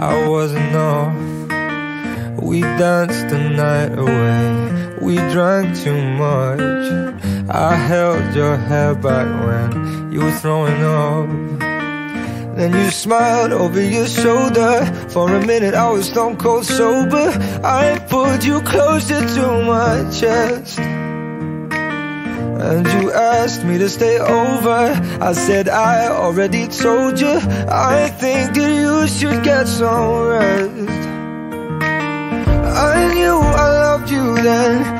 I wasn't enough. We danced the night away. We drank too much. I held your hair back when you were throwing up. Then you smiled over your shoulder. For a minute, I was stone cold sober. I pulled you closer to my chest. And you asked me to stay over. I said I already told you. I think that you should get some rest. I knew I loved you then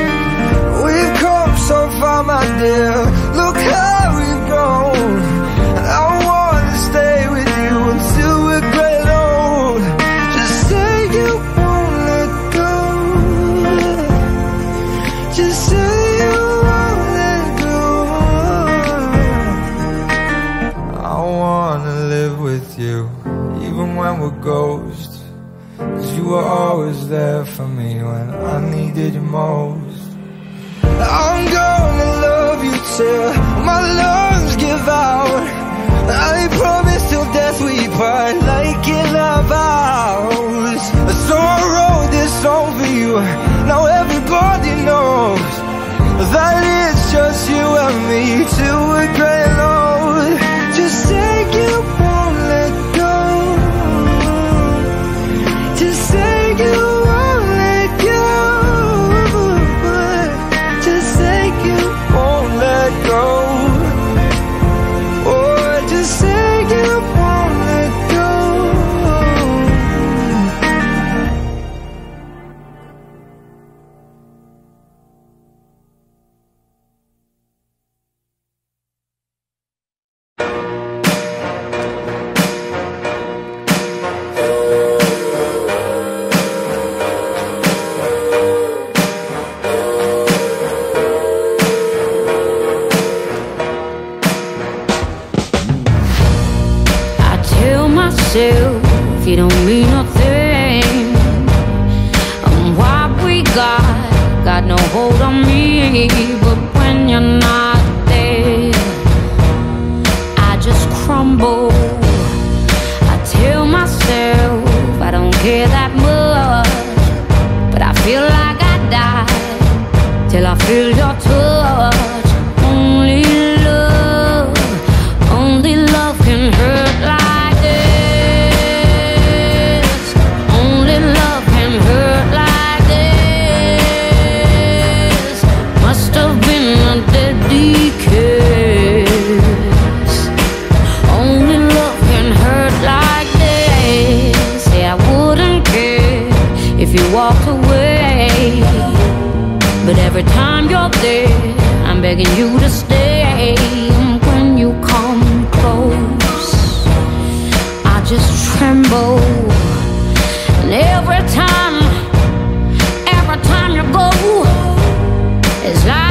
you were always there for me when I needed you most I'm gonna love you till my lungs give out. I promise till death we part, like in our vows. So I wrote this song for you. Now everybody knows that it's just you and me till we're gray hold on me. But when you're not there, I just crumble. I tell myself I don't care that much, but I feel like I die till I feel your just tremble. And every time, every time you go, it's like.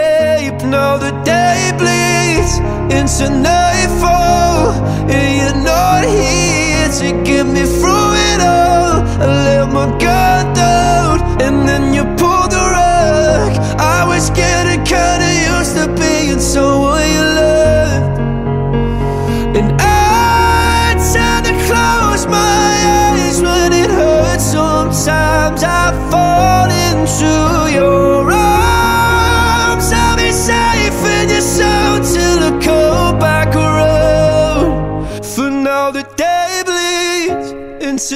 Now the day bleeds into nightfall, and you're not here to get me through it all. I let my guard down, and then you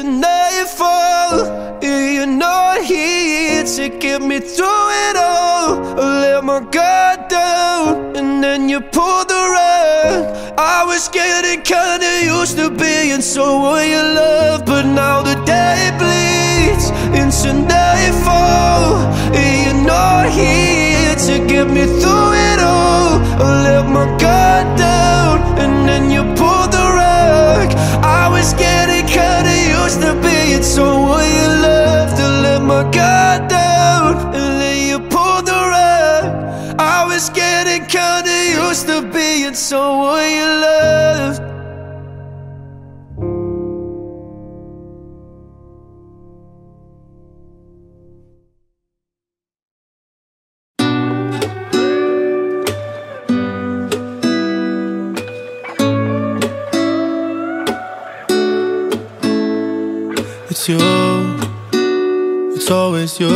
nightfall, you're not here to get me through it all. I let my guard down, and then you pulled the rug. I was getting kinda used to being someone you love, but now the day bleeds into nightfall, you're not here to get me through it all. I let my guard down, and then you pulled it's you, it's always you.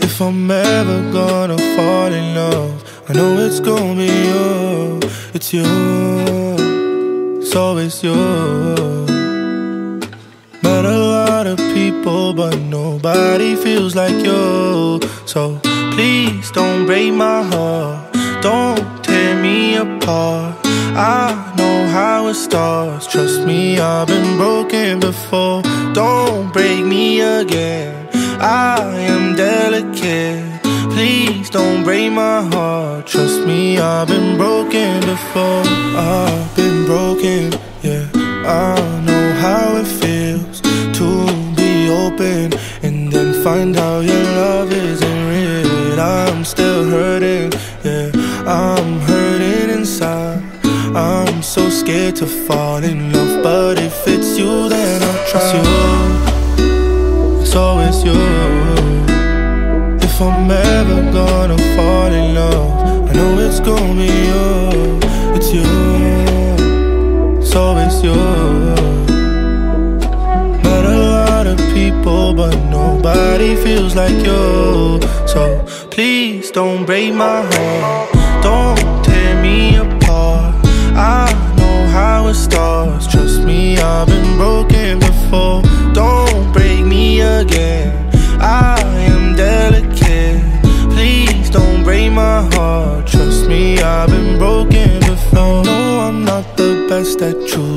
If I'm ever gonna fall in love, I know it's gonna be you. It's you, it's always you. Met a lot of people, but nobody feels like you. So please don't break my heart, don't tear me apart. I stars. Trust me, I've been broken before. Don't break me again. I am delicate. Please don't break my heart. Trust me, I've been broken before. I've been broken, yeah. I know how it feels to be open and then find out your scared to fall in love, but if it's you, then I'll trust you. It's always you. If I'm ever gonna fall in love, I know it's gonna be you. It's you. It's always you. Met a lot of people, but nobody feels like you. So please don't break my heart. Don't tear me apart. I it starts. Trust me, I've been broken before. Don't break me again. I am delicate. Please don't break my heart. Trust me, I've been broken before. No, I'm not the best at choosing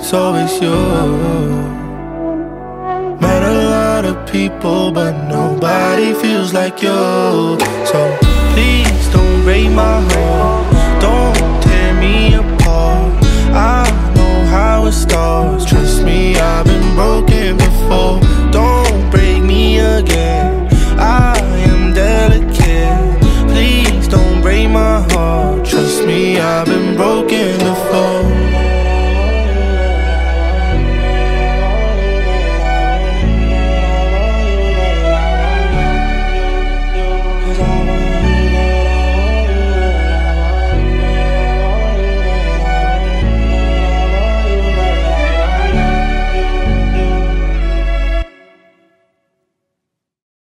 It's so you. Met a lot of people, but nobody feels like you. So please don't break my heart, don't tear me apart. I know how it starts. Trust me, I've been broken before. Don't break me again. I am delicate. Please don't break my heart.